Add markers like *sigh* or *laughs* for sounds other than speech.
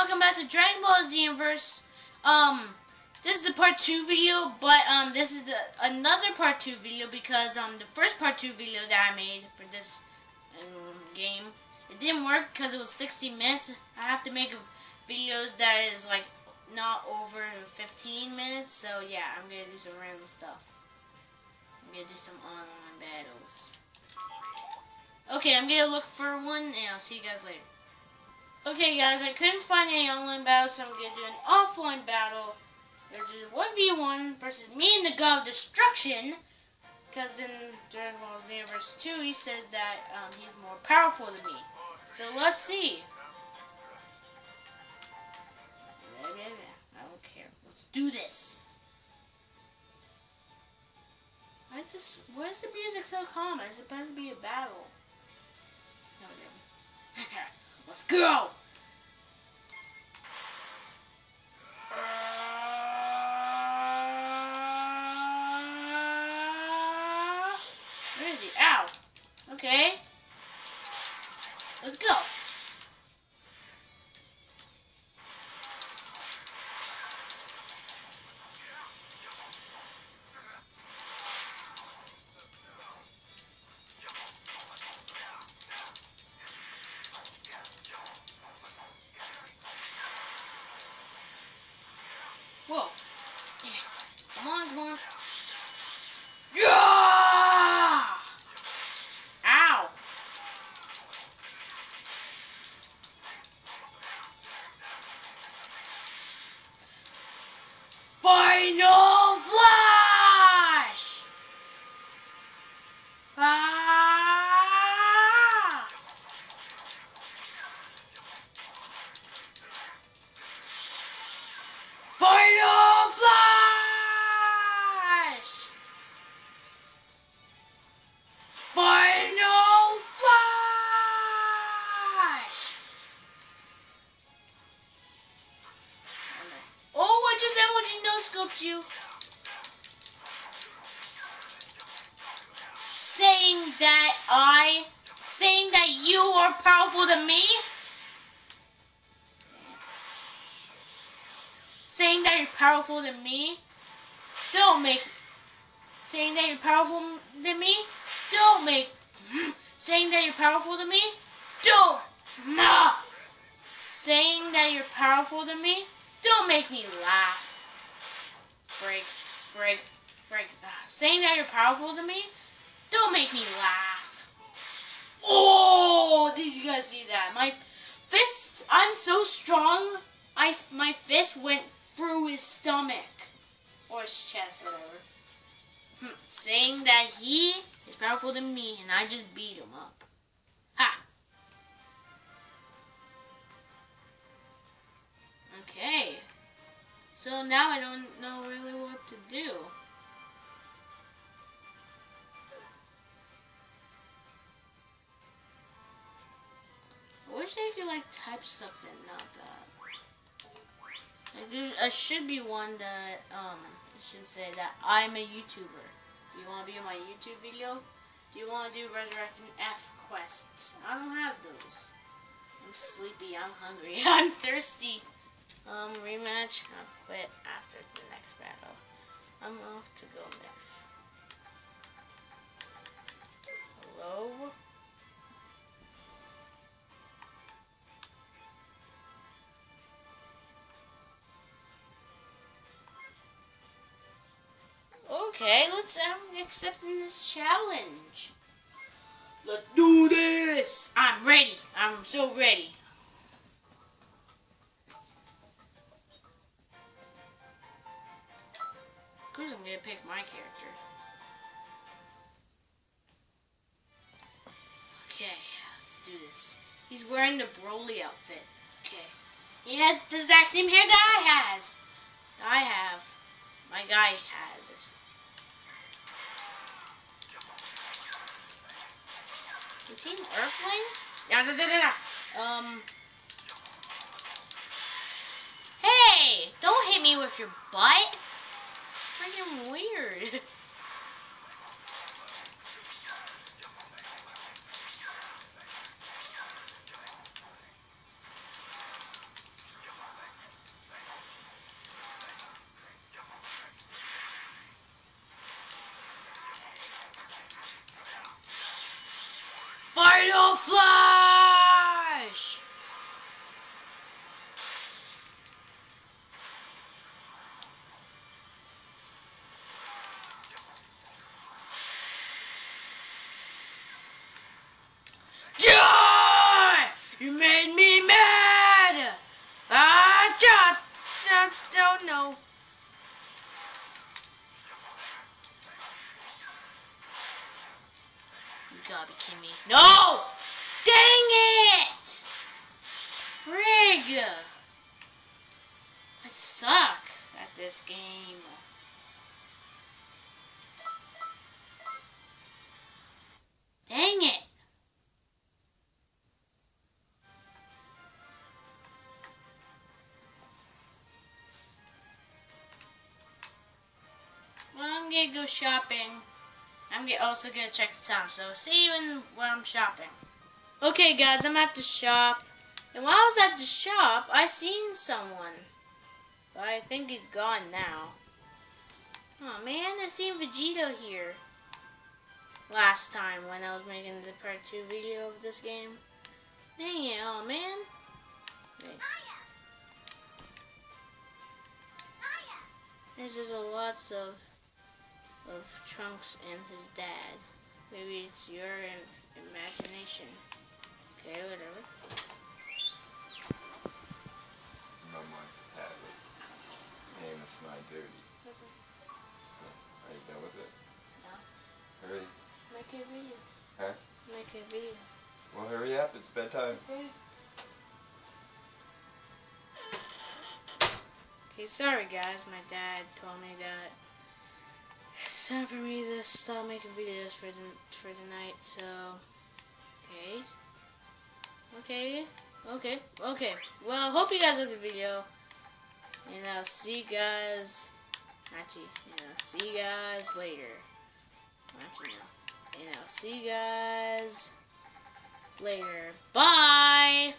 welcome back to Dragon Ball Xenoverse. Um, this is the part two video, but um, this is the another part two video because um, the first part two video that I made for this um, game, it didn't work because it was 60 minutes. I have to make videos that is like not over 15 minutes, so yeah, I'm gonna do some random stuff. I'm gonna do some online battles. Okay, I'm gonna look for one, and I'll see you guys later. Okay, guys, I couldn't find any online battle, so I'm gonna do an offline battle. Which is 1v1 versus me and the God of Destruction. Because in Dragon Ball Xenoverse 2, he says that um, he's more powerful than me. So let's see. I don't care. Let's do this. Why is this? Why is the music so calm? It's supposed to be a battle. No, *laughs* Let's go! Where is he? Ow! Okay. Let's go! Saying that I, saying that you are powerful than me? saying that you're powerful than me, don't make saying that you're powerful than me, don't make saying that you're powerful than me, don't nah. saying that you're powerful than me, don't make me laugh. Break, break, break. Saying that you're powerful to me, don't make me laugh. Oh, did you guys see that? My fist, I'm so strong. I my fist went through his stomach or his chest, whatever. Hmm, saying that he is powerful than me, and I just beat him up. Ha! Okay. So now I don't know really what to do. Type stuff in, not that. I, should be one that um should say that I'm a YouTuber. Do you want to be in my YouTube video? Do you want to do Resurrection F quests? I don't have those. I'm sleepy. I'm hungry. *laughs* I'm thirsty. Um, rematch. I'll quit after the next battle. I'm off to go next. Hello. Okay, let's um, I'm accepting this challenge. Let's do this. I'm ready. I'm so ready. Of course, I'm gonna pick my character. Okay, let's do this. He's wearing the Broly outfit. Okay. He has the exact same hair that I has. I have. My guy has it. Is he an Earthling? Yeah, da, da, da, da. Um. Hey! Don't hit me with your butt. It's freaking weird. *laughs* Don't fly! Gotta be kidding me. No! Dang it! Frig! I suck at this game. Dang it! Well, I'm gonna go shopping. I'm also gonna check the time, so see you when, when I'm shopping. Okay, guys, I'm at the shop. And while I was at the shop, I seen someone. But I think he's gone now. Oh man, I seen Vegito here. Last time when I was making the part 2 video of this game. Dang it, oh man. There's just a lot of of Trunks and his dad. Maybe it's your im- imagination. Okay, whatever. My mind's a tablet. And it's 9.30. So, are you done with it? No. Hurry. Make a video. Huh? Make a video. Well, hurry up. It's bedtime. Okay. Okay, sorry guys. My dad told me that it's time for me to stop making videos for the for the night. So, okay, okay, okay, okay. Well, hope you guys liked the video, and I'll see you guys. Actually, and I'll see you guys later. Actually, no. And I'll see you guys later. Bye.